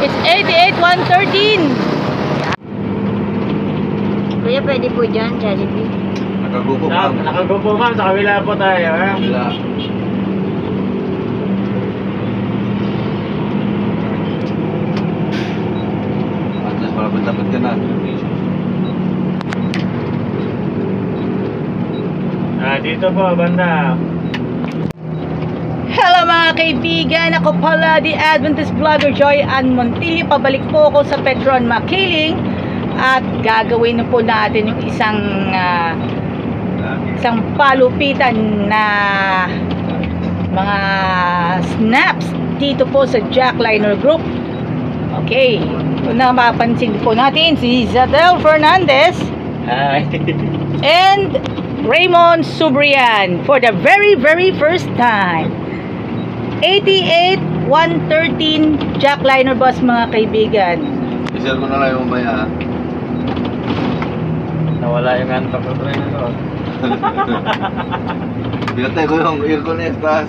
It's 88,113. Kuya, pwede po dyan, Jollibee. Nakagupo, ma'am. Nakagupo, ma'am. Sa kabila po tayo, ha? Kabila. At least, malapit-lapit ka na. Ah, dito po, banda kaibigan, ako pala the Adventist Vlogger Joy Ann Montillo. Pabalik po ako sa Petron Makiling at gagawin na po natin yung isang uh, isang palupitan na mga snaps dito po sa Jack Liner Group. Okay, kung na mapansin po natin si Zadel Fernandez. Hi. and Raymond Subrian for the very very first time. 88-113 Jack Liner Boss mga kaibigan. Isel ko na lang yung baya. Nawala yung antok ko trainer ko. Pinatay ko yung aircon extras.